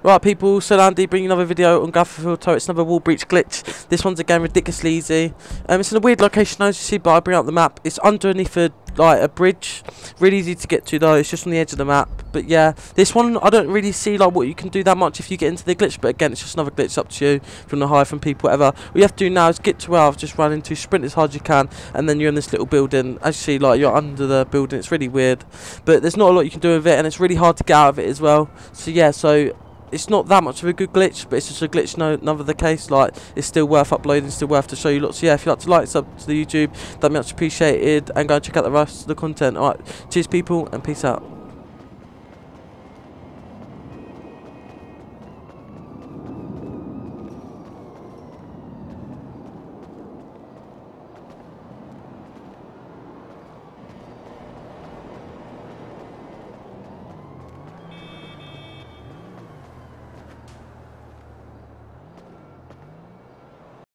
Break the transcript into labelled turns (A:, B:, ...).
A: Right, people, so Andy bringing another video on Gafferfield Tower. It's another wall breach glitch. This one's again ridiculously easy. Um, it's in a weird location, as you see, but I bring up the map. It's underneath a like a bridge. Really easy to get to though. It's just on the edge of the map. But yeah, this one I don't really see like what you can do that much if you get into the glitch. But again, it's just another glitch up to you from the high from people, whatever. What you have to do now is get to where I've just run into, sprint as hard as you can, and then you're in this little building. As you see, like you're under the building. It's really weird, but there's not a lot you can do with it, and it's really hard to get out of it as well. So yeah, so it's not that much of a good glitch, but it's just a glitch no none of the case. Like it's still worth uploading, still worth to show you lots. So yeah, if you'd like to like, sub to the YouTube, that'd be much appreciated, and go and check out the rest of the content. Alright, cheers people, and peace out.